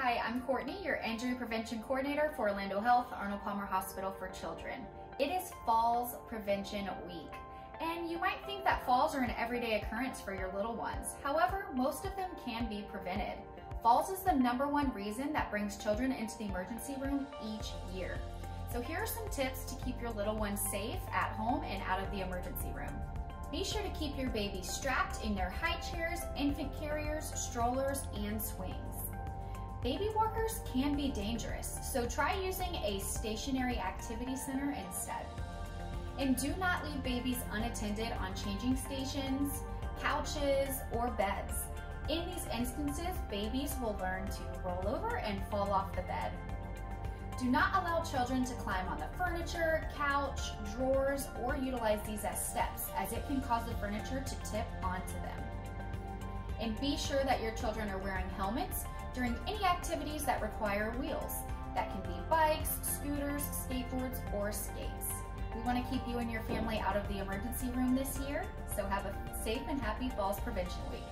Hi, I'm Courtney, your injury prevention coordinator for Orlando Health Arnold Palmer Hospital for Children. It is Falls Prevention Week, and you might think that falls are an everyday occurrence for your little ones. However, most of them can be prevented. Falls is the number one reason that brings children into the emergency room each year. So here are some tips to keep your little ones safe at home and out of the emergency room. Be sure to keep your baby strapped in their high chairs, infant carriers, strollers, and swings. Baby walkers can be dangerous, so try using a stationary activity center instead. And do not leave babies unattended on changing stations, couches, or beds. In these instances, babies will learn to roll over and fall off the bed. Do not allow children to climb on the furniture, couch, drawers, or utilize these as steps, as it can cause the furniture to tip onto them. And be sure that your children are wearing helmets during any activities that require wheels. That can be bikes, scooters, skateboards, or skates. We want to keep you and your family out of the emergency room this year, so have a safe and happy Falls Prevention Week.